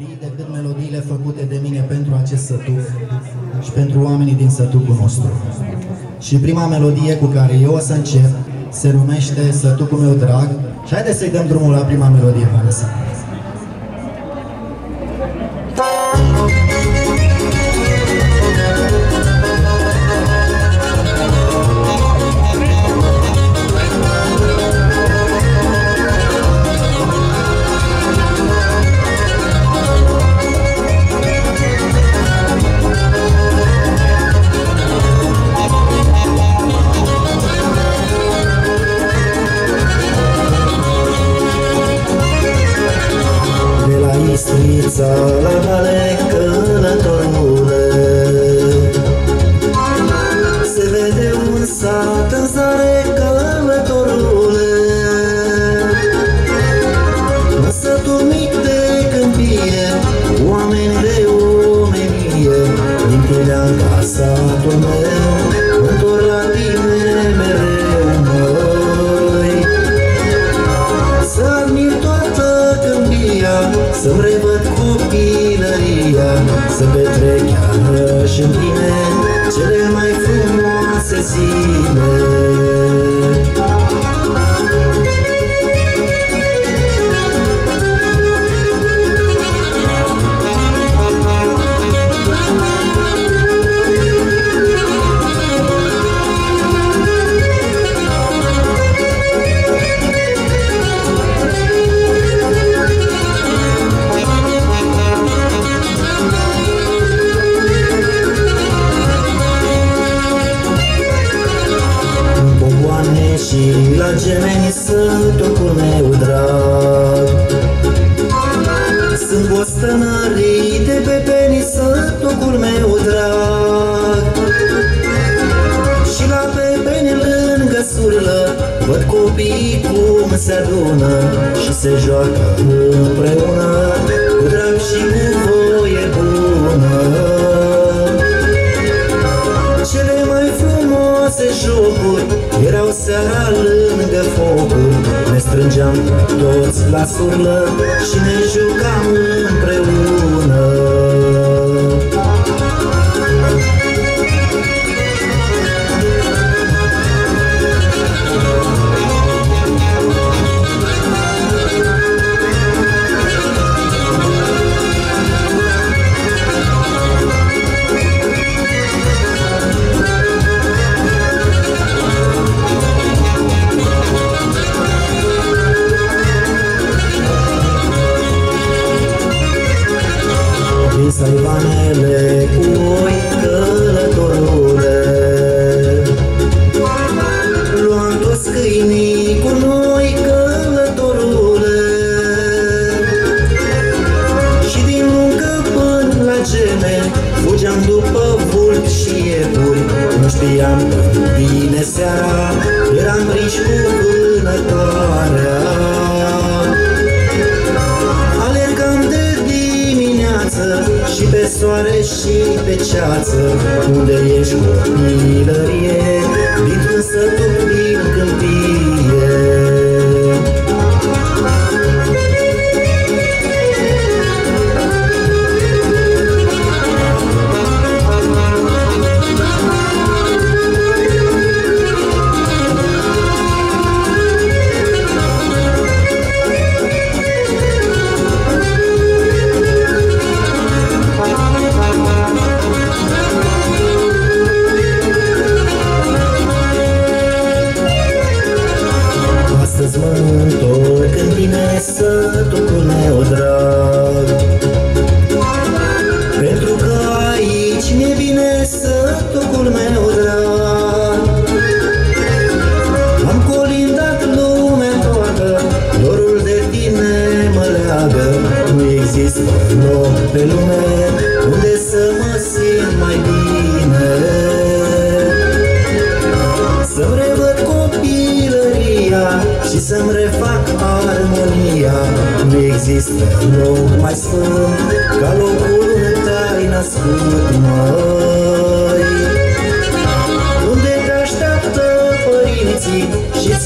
melodii decât melodiile făcute de mine pentru acest sătuc și pentru oamenii din sătucul nostru. Și prima melodie cu care eu o să încep se numește Sătucul meu drag și haideți să-i dăm drumul la prima melodie, Vanessa. Istrița Ne strângeam toți la surlă Și ne jucam împreună Din saivanele cu oi călătorule. Luam toți câinii cu noi călătorule. Și din muncă până la gene Fugeam după vulpi și iepuri. Nu știam că vine seara soare și pe ceață Unde ești copilărie. Dintr-un sătuc din câmpie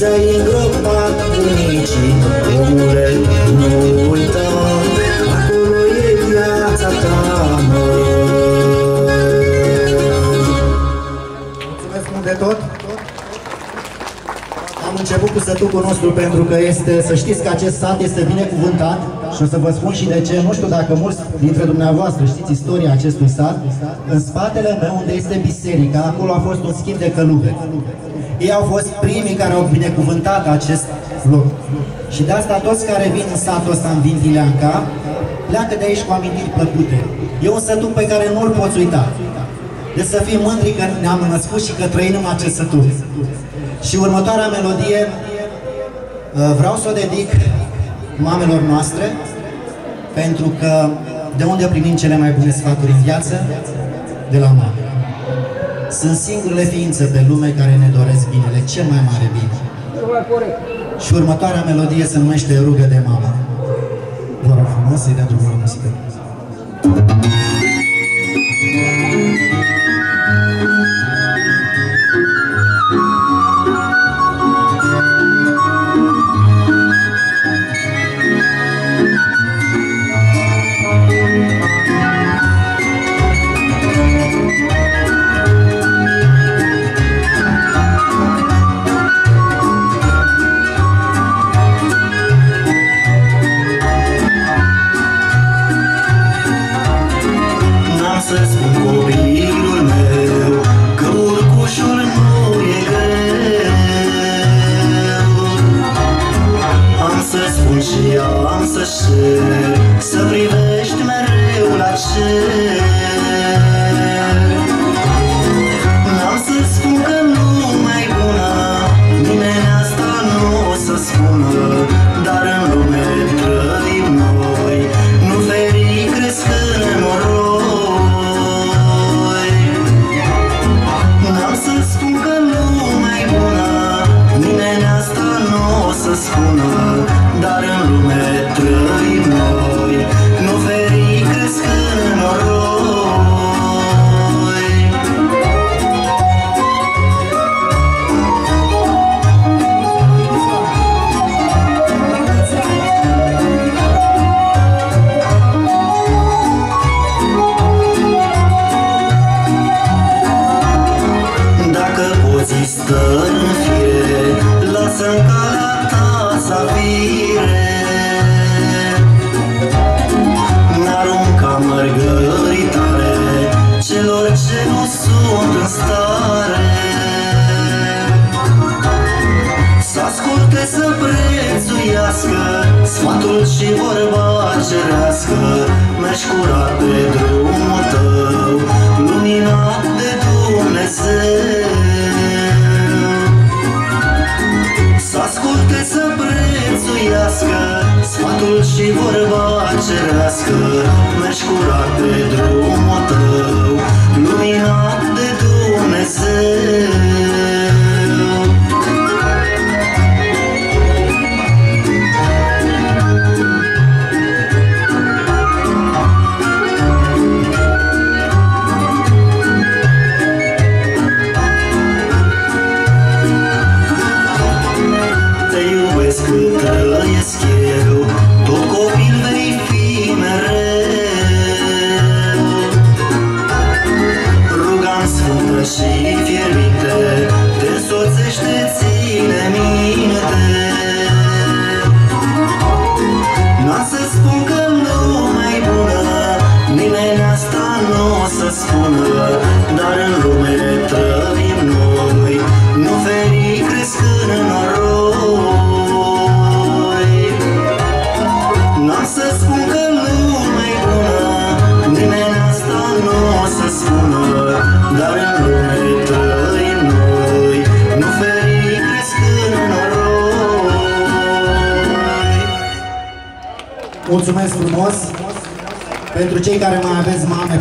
ți-ai îngropat bunicii Omule, nu uita Acolo e viața ta, mă. Mulțumesc mult de tot! Am început cu sătucul nostru pentru că este, să știți că acest sat este binecuvântat și o să vă spun și de ce, nu știu dacă mulți dintre dumneavoastră știți istoria acestui sat, în spatele meu unde este biserica, acolo a fost un schimb de călugări. Ei au fost primii care au binecuvântat acest loc. Și de asta toți care vin în satul ăsta, în Vindileanca, pleacă de aici cu amintiri plăcute. E un sătuc pe care nu-l poți uita. Deci să fim mândri că ne-am născut și că trăim în acest sătuc. Și următoarea melodie uh, vreau să o dedic mamelor noastre, pentru că de unde primim cele mai bune sfaturi în viață? De la mama. Sunt singurele ființe pe lume care ne doresc binele, cel mai mare bine. Și următoarea melodie se numește Rugă de Mama. Vă rog frumos să-i dăm drumul la muzică. cuvântul și vorba cerească Mergi curat pe drumul tău. Lumina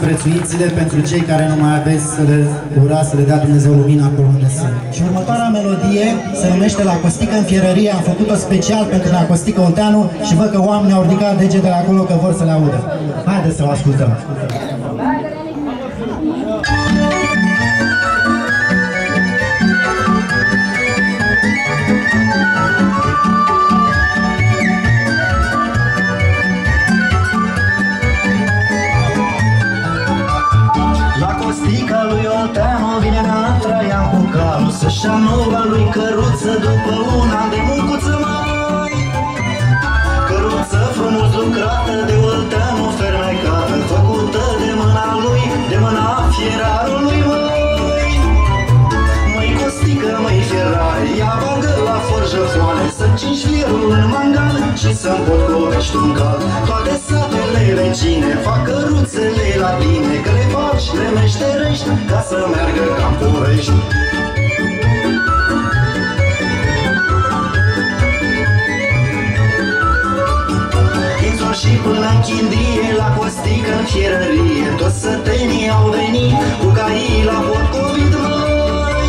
prețuițile pentru cei care nu mai aveți să le ura, să le dea Dumnezeu lumină acolo unde sunt. Și următoarea melodie se numește La Costică în Fierărie. Am făcut-o special pentru La Costică Olteanu și văd că oamenii au ridicat degetele acolo că vor să le audă. Haideți să o ascultăm. Așa nova lui căruță după un an de muncuță mai. Căruță frumos lucrată de olteanu fermecată Făcută de mâna lui, de mâna fierarului mai Măi costică, măi fierar, ia bagă la forjă foale Să cinci fierul în mangan și să-mi potcovești un cal. Toate satele vecine fac căruțele la tine Că le faci, le meșterești ca să meargă ca-n povești până în chindie La costică în fierărie Toți sătenii au venit Cu caii la potcovit mai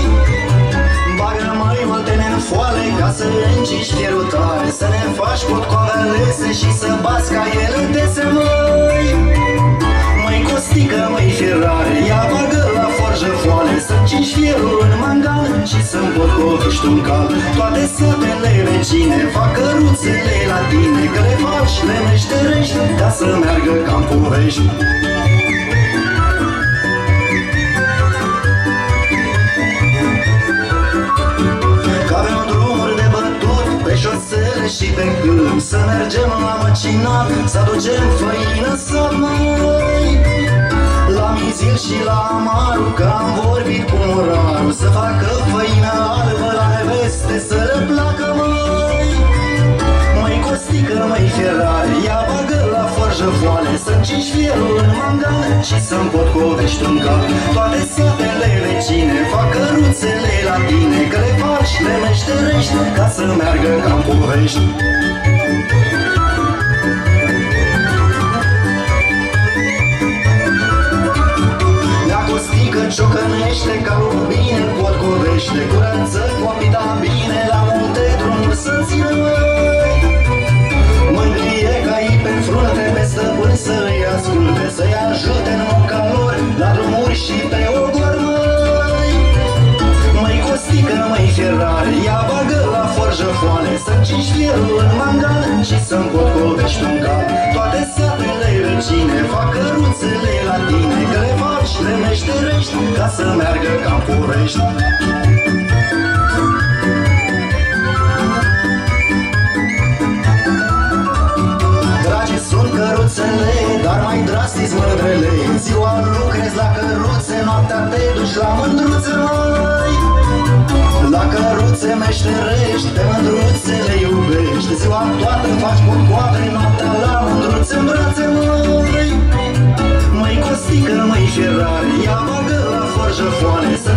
Bagă mai oltene în foale Ca să înciși fierul tare Să ne faci potcoavele Și să bați ca ele de se mai Măi costică, măi fierare Ia bagă la forjă foale Să cinci fierul în mangan Și să-mi potcovești un cal. Toate satele vecine Fac căruțele la tine Că le faci, le meșterești Ca să meargă cam povești. Că avem drumuri de bătut Pe șosele și pe câmp Să mergem la măcinat Să aducem făină să mai La mizil și la amaru Că am vorbit cu morarul Să facă făină albă la neveste Să le placă mai Măi costică, măi ferrari Ia bagă la forjă foale Să-mi cinci fierul în mangan Și să-mi potcovești un cal. Toate satele vecine Fac căruțele la tine Că le faci, le meșterești Ca să meargă cam povești costică ciocănește ca bine pot covește Curăță copita bine la multe drumuri să țină măi le meșterești ca să meargă cam povești Dragi sunt căruțele, dar mai drastici mădrele Ziua lucrezi la căruțe, noaptea te duci la mândruțe mai La căruțe meșterești, pe mândruțe le iubești. Ziua toată faci potcoave, noaptea la mândruțe în brațe mai Măi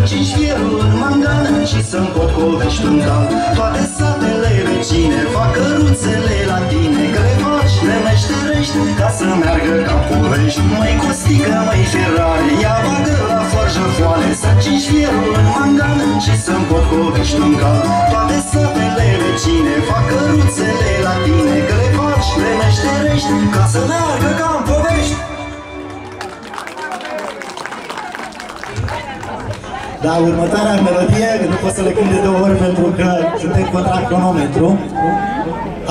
cinci fierul în mangan și să-mi potcovești un cal Toate satele vecine fac căruțele la tine. Că le faci, le meșterești ca să meargă ca povești. Măi costică, măi ferrari, ia bagă la forjă foale. Să-mi cinci fierul în mangan și să-mi potcovești un cal Toate satele vecine fac căruțele la tine. Că le faci, le meșterești ca să meargă ca în povești Da, următoarea melodie, nu pot să le cânt de două ori pentru că suntem contra cronometru.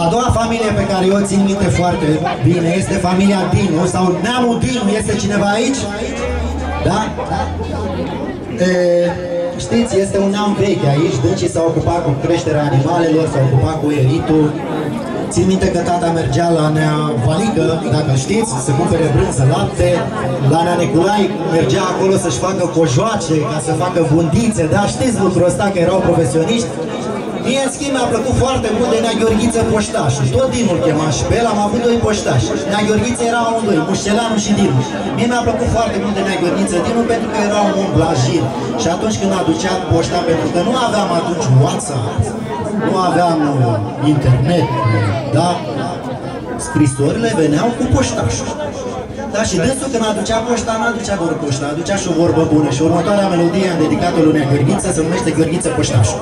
A doua familie pe care eu o țin minte foarte bine este familia Dinu sau neamul Dinu. Este cineva aici? Da? E, știți, este un neam vechi aici, dâncii s-au ocupat cu creșterea animalelor, s-au ocupat cu eritul. Țin minte că tata mergea la Nea Valică, dacă știți, să cumpere brânză, lapte. La Nea Neculai mergea acolo să-și facă cojoace, ca să facă bundițe, da? Știți lucrul ăsta, că erau profesioniști? Mie, în schimb, mi-a plăcut foarte mult de Nea Gheorghiță Poștașul. Tot Dinul chema și pe el, am avut doi poștași. Nea Gheorghiță era amândoi, Mușcelanu și Dinu. Mie mi-a plăcut foarte mult de Nea Gheorghiță Dinu pentru că era un om blajin. Și atunci când aducea poșta, pentru că nu aveam atunci WhatsApp, nu aveam uh, internet, da? Scrisorile veneau cu poștașul. Da, și dânsul când aducea poșta, nu aducea doar poșta, aducea și o vorbă bună. Și următoarea melodie am dedicat-o lui Nea Gheorghiță, se numește Gheorghiță Poștașul.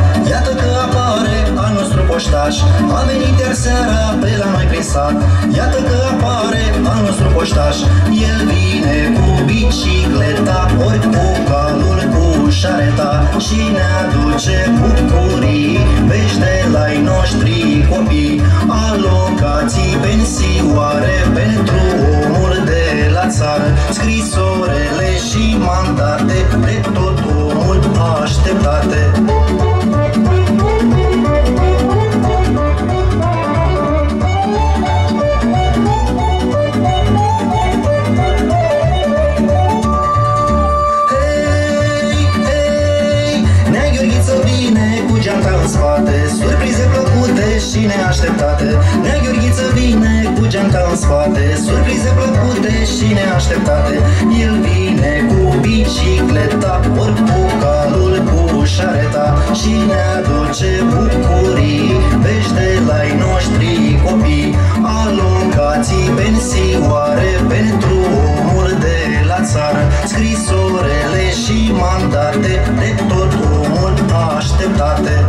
poștaș A venit iar seara pe la noi prin sat. Iată că apare al nostru poștaș. El vine cu bicicleta Ori cu calul cu șareta Și ne aduce bucurii Vești de la noștri copii. Alocații, pensioare Pentru omul de la țară. Scrisorele și mandate De tot omul așteptate. Hei, neașteptate. Nea Gheorghiță vine cu geanta în spate Surprize plăcute și neașteptate. El vine cu bicicleta Ori cu calul cu șareta Și ne aduce bucurii. Vești de la noștri copii Alocații, pensioare Pentru omul de la țară. Scrisorele și mandate De tot omul așteptate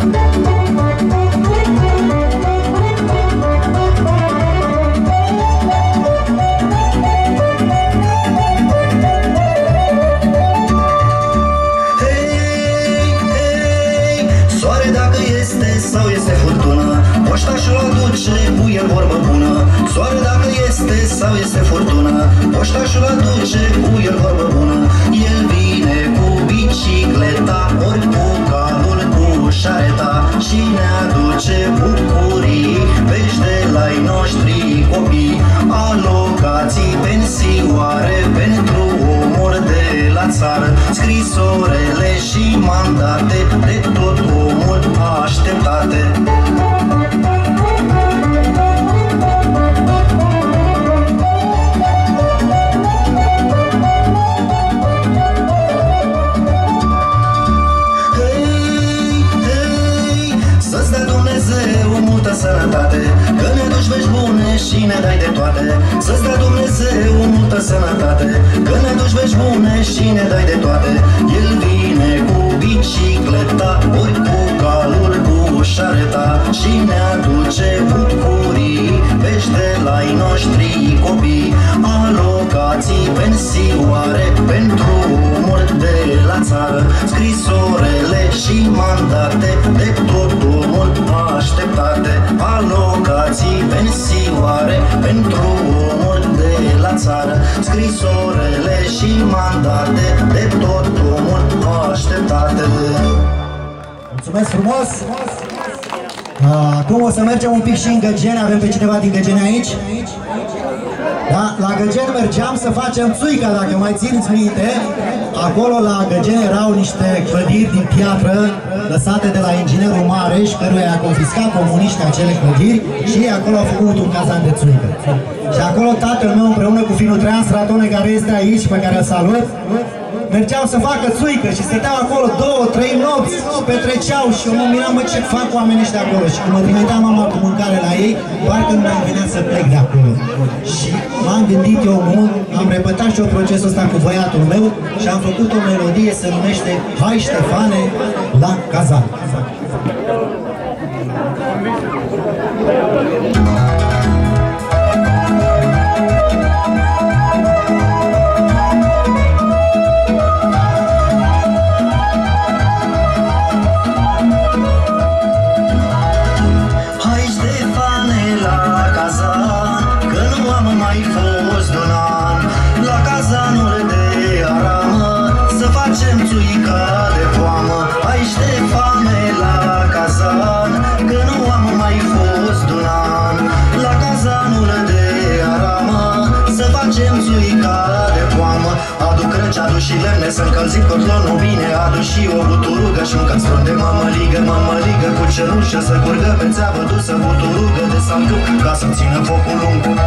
furtună Poștașul aduce cu el vorbă bună El vine cu bicicleta Ori cu calul cu șareta Și ne aduce bucurii. Vești de la noștri copii Alocații, pensioare Pentru omul de la țară. Scrisorele și mandate De tot omul așteptate Pentru omul de la țară Scrisorele și mandate De tot omul așteptate Mulțumesc frumos! Ah, Acum o să mergem un pic și în Găgeni, avem pe cineva din Găgeni aici? Da, la Găgeni mergeam să facem țuica, dacă mai țineți minte. Acolo la Găgeni erau niște clădiri din piatră lăsate de la inginerul Mareș, căruia a confiscat comuniștii acele clădiri și acolo au făcut un cazan de țuică. Și acolo tatăl meu împreună cu finul Traian Stratone, care este aici, pe care îl salut, mergeau să facă țuică și stăteau acolo două, trei nopți și petreceau și eu mă miram, mă, ce fac oamenii ăștia acolo și când mă trimitea mama cu mâncare la ei, parcă nu mi-am venit să plec de acolo. Și m-am gândit eu mult, am repetat și eu procesul ăsta cu băiatul meu și am făcut o melodie, se numește Hai Ștefane la Kazan. Hai Mămăligă cu cenușă Să curgă pe țeavă dusă Buturugă de salcâu Ca să țină focul lung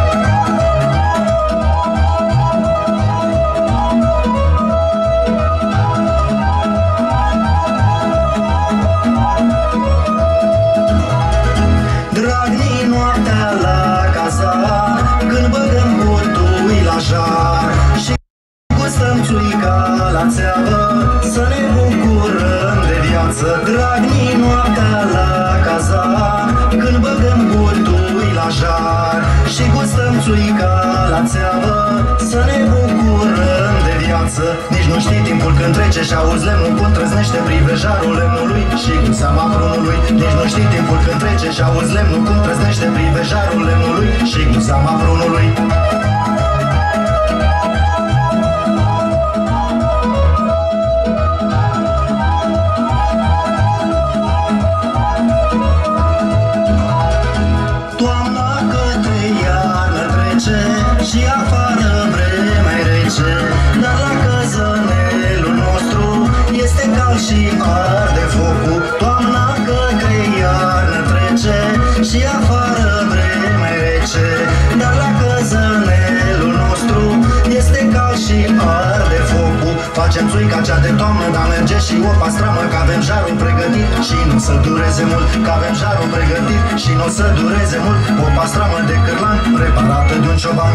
trece și auzi lemnul cum trăznește privejarul lemnului Și cu seama prunului Nici nu știi timpul când trece și auzi lemnul cum trăznește privejarul lemnului Și cu seama prunului țuica cea de toamnă Dar merge și o pastramă Că avem jarul pregătit Și nu să dureze mult Că avem jarul pregătit Și nu să dureze mult. O pastramă de cârlan Preparată de un cioban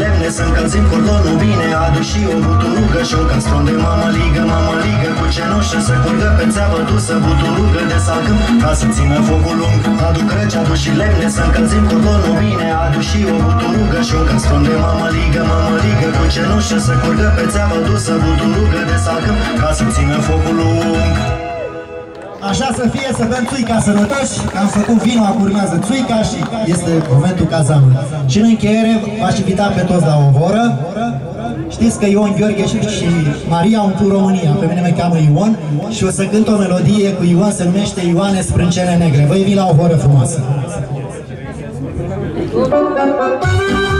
lemne Să încălzim cordonul bine. Aduc și o buturugă și un castron de mămăligă Mămăligă cu cenușă Să curgă pe țeavă dusă Buturugă de salcâm Ca să țină focul lung. Aduc rece, aduc și lemne Să încălzim cordonul bine. Aduc și o buturugă și un castron de mămăligă Mămăligă cu cenușă Să curgă pe țeavă dusă Buturugă de salcâm Ca să țină focul lung Așa să fie, să bem țuica sănătoși, că am făcut vinul, acum urmează țuica și este momentul cazanului. Și în încheiere v-aș invita pe toți la o voră. Știți că Ion Gheorghe și, și Maria au umplut România, pe mine mă cheamă Ion și o să cânt o melodie cu Ion, se numește Ioane Sprâncene Negre. Vă invit la o voră frumoasă. Trandafiri,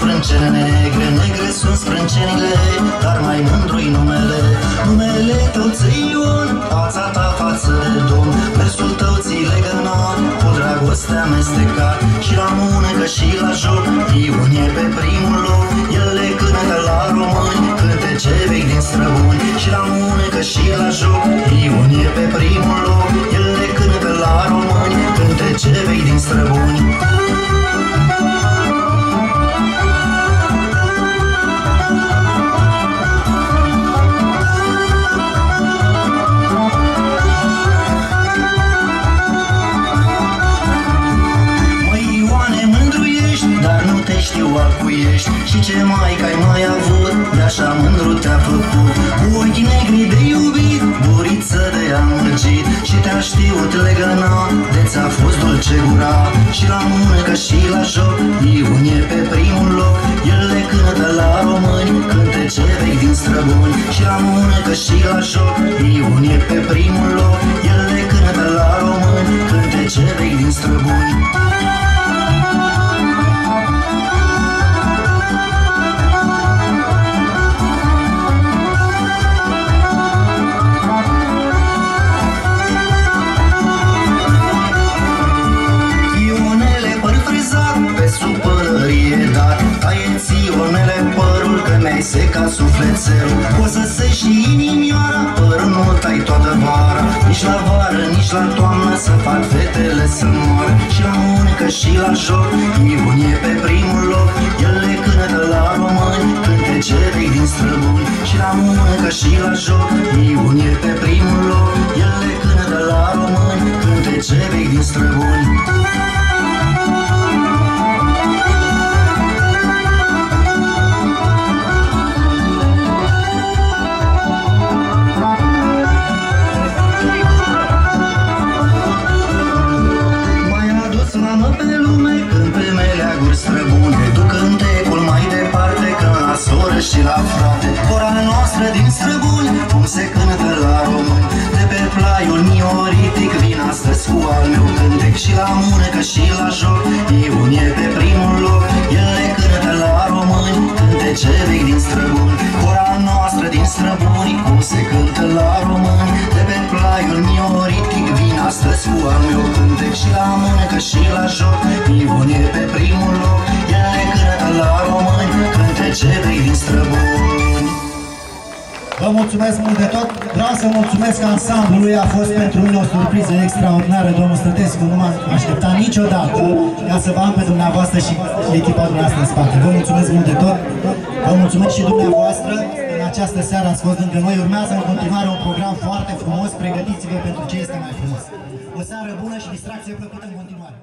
sprâncene negre Negre sunt sprâncenile, dar mai mândru-i numele. Numele tău ți Ion, fața ta față de domn. Versul tău ți legănat, cu dragoste amestecat. Și la mânecă și la joc, Ion e pe primul loc. El le cântă la români, cântece vechi din străbuni. Și la mânecă și la joc, Ion e pe primul loc. El le cântă la români, cântece vechi din străbuni nu te știu acuiești Și ce mai că ai mai avut, de așa mândru te-a făcut. Cu ochii negri de iubit, buriță de amărgit Și te-a știut legăna, de ți-a fost dulce gura. Și la mânecă și la joc, Ion e pe primul loc. El le cântă la români, cântece vechi din străbuni. Și la mânecă și la joc, Ion e pe primul loc vară, nici la toamnă să fac fetele să moară. Și la mânecă și la joc, Ion e pe primul loc. El le cântă la români, cântece vechi din străbuni. Și la mânecă și la joc, Ion e pe primul loc. El le cântă la români, cântece vechi din străbuni și la frate Cora noastră din străbuni cum se cântă la români De pe plaiul mioritic și la mânecă și la joc. Ion e pe primul loc. El le cântă la români Cântece vechi din străbuni. Ora noastră din străbuni Cum se cântă la români. De pe plaiul mioritic Vin astăzi cu al meu cântec Și la mânecă și la joc. Ion e pe primul loc. El le cântă la români Cântece vechi din străbuni Vă mulțumesc mult de tot. Vreau să mulțumesc ansamblului. A fost pentru mine o surpriză extraordinară. Domnul Stătescu nu m-am așteptat niciodată ca să vă am pe dumneavoastră și echipa dumneavoastră în spate. Vă mulțumesc mult de tot. Vă mulțumesc și dumneavoastră. În această seară ați fost lângă noi. Urmează în continuare un program foarte frumos. Pregătiți-vă pentru ce este mai frumos. O seară bună și distracție plăcută în continuare.